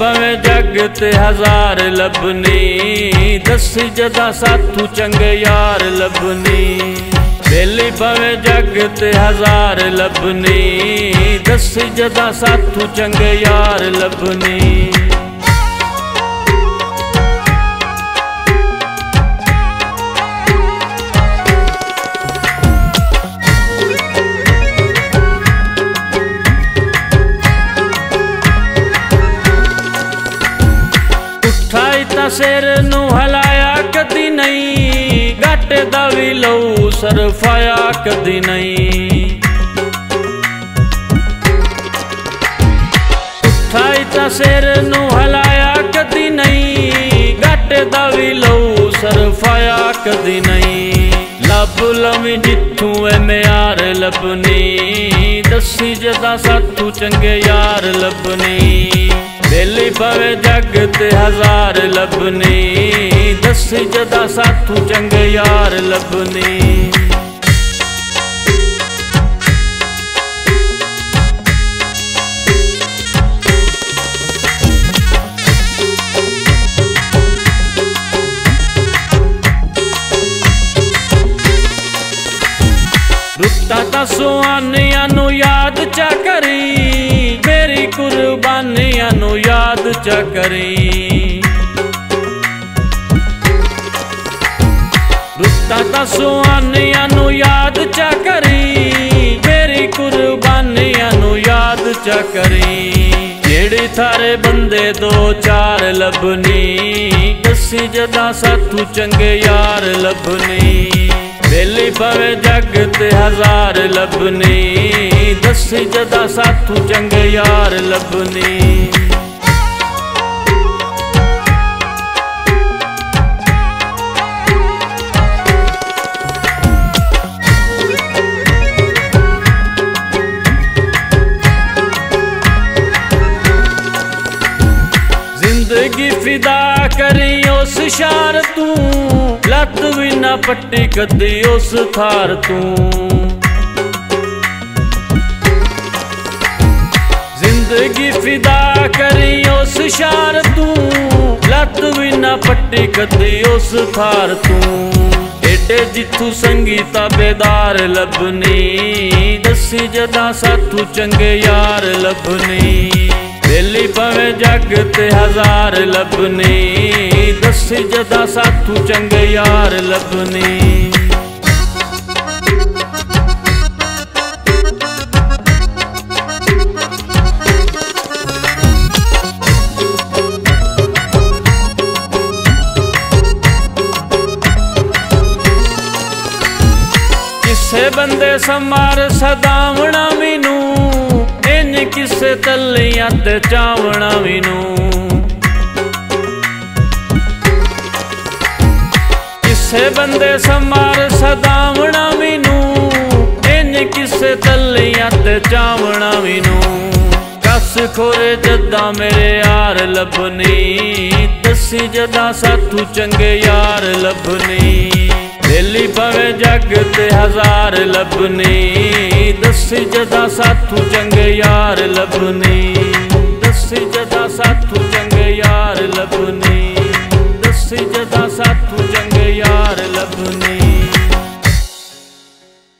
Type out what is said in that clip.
ਭਵੇਂ ਜੱਗ ਤੇ ਹਜ਼ਾਰ ਲੱਭਨੀ, ਦੱਸੀ ਜਦਾ ਸਾਥੂ ਚੰਗੇ ਯਾਰ ਲੱਭਨੀ। ਬੇਲੀ ਭਵੇਂ ਜੱਗ ਤੇ ਹਜ਼ਾਰ ਲੱਭਨੀ, ਦੱਸੀ ਜਦਾ ਸਾਥੂ ਚੰਗੇ ਯਾਰ ਲੱਭਨੀ। ਉਠਾਈ ਸਿਰ ਨੂੰ ਹਲਾਇਆ ਕਦੀ ਨਹੀਂ, ਗੱਟ ਦਾ ਵੀ ਲਊ ਸਰਫਾਇਆ ਕਦੀ ਨਹੀਂ। ਉਠਾਈ ਤਾਂ ਸਿਰ ਨੂੰ ਹਲਾਇਆ ਕਦੀ ਨਹੀਂ ਘਾਟੇ ਦਾ ਵੀ ਲਊ ਸਰਫਾਇਆ ਕਦੀ ਨਹੀਂ। ਲੱਭ ਲਵੀ ਜਿੱਥੋਂ ਐ ਮਿਆਰ ਲੱਭਣੀ ਦੱਸੀ ਜਦਾ ਸਾਥੂ ਚੰਗੇ ਯਾਰ ਲੱਭਣੀ ਬੇਲੀ ਪਵੇ ਜੱਗ ਤੇ ਹਜ਼ਾਰ ਲੱਭਣੀ ਦੱਸੀ ਜਦਾ ਸਾਥੂ ਚੰਗੇ ਯਾਰ ਲੱਭਣੀ ਰੁੱਤਾਂ ਤਾਂ ਸੁਆਨੀਆਂ ਨੂੰ ਯਾਦ ਚਾ ਕਰੀ। ਕੁਰਬਾਨੀਆਂ ਨੂੰ ਯਾਦ ਚਾ ਕਰੀ। ਰੁੱਤਾਂ ਤਾਂ ਸੁਆਨੀਆਂ ਨੂੰ ਯਾਦ ਚਾ ਕਰੀ। ਮੇਰੀ ਕੁਰਬਾਨੀਆਂ ਨੂੰ ਯਾਦ ਚਾ ਕਰੀ। ਜਿਹੜੇ ਥਾਰੇ ਬੰਦੇ ਦੋ ਚਾਰ ਲੱਭਣੀ ਦੱਸੀ ਜਦਾ ਸਾਥੂ ਚੰਗੇ ਯਾਰ ਲੱਭਣੀ ਬੇਲੀ ਪਵੇ ਜਗ ਤੇ ਹਜ਼ਾਰ ਲੱਭਣੀ ਦੱਸੀ ਜਦਾ ਸਾਥੂ ਚੰਗੇ ਯਾਰ ਲੱਭਣੀ ਜ਼ਿੰਦਗੀ ਫਿਦਾ ਕਰੀ ਉਸ ਸ਼ਾਰ ਤੂੰ, ਲੱਤ ਵੀ ਨਾ ਪੱਟੀ ਕਦੀ ਉਸ ਥਾਰ ਤੂੰ। ਜ਼ਿੰਦਗੀ ਫਿਦਾ ਕਰੀ ਉਸ ਸ਼ਾਰ ਤੂੰ? ਲੱਤ ਵੀ ਨਾ ਪੱਟੀ ਕਦੀ ਉਸ ਥਾਰ ਤੂੰ। ਏਡੇ ਜਿੱਥੂ ਸੰਗੀਤਾ ਬੇਦਾਰ ਲੱਭਣੀ ਦੱਸੀ ਜਦਾ ਸਾਥੂ ਚੰਗੇ ਯਾਰ ਲੱਭਣੀ ਬੇਲੀ ਪਵੇ ਜੱਗ ਤੇ ਹਜ਼ਾਰ ਲੱਭਣੀ ਦੱਸੀ ਜਦਾ ਸਾਥੂ ਚੰਗੇ ਯਾਰ ਲੱਭਣੀ ਕਿਸੇ ਬੰਦੇ ਸਮਾਰ ਸਦਾਵਣਾ ਮੈਨੂੰ, ਇੰਜ ਕਿਸੇ ਤੱਲੀਆਂ ਤੇ ਚਾਵਣਾ ਮੈਨੂੰ। ਕਿਸੇ ਬੰਦੇ ਸਮਾਰ ਸਦਾਵਣਾ ਮੈਨੂੰ, ਇੰਜ ਕਿਸੇ ਤੱਲੀਆਂ ਤੇ ਚਾਵਣਾ ਮੈਨੂੰ। ਕਸ ਖੋਰੇ ਜਦਾਂ ਮੇਰੇ ਯਾਰ ਲੱਭਣੀ ਦੱਸੀ ਜਦਾਂ ਸਾਥੂ ਚੰਗੇ ਯਾਰ ਲੱਭਣੀ ਬੇਲੀ ਪਵੇ ਜੱਗ ਤੇ ਹਜ਼ਾਰ ਲੱਭਣੀ ਦੱਸੀ ਜਦਾ ਸਾਥੂ ਚੰਗੇ ਯਾਰ ਲੱਭਣੀ ਦੱਸੀ ਜਦਾ ਸਾਥੂ ਚੰਗੇ ਯਾਰ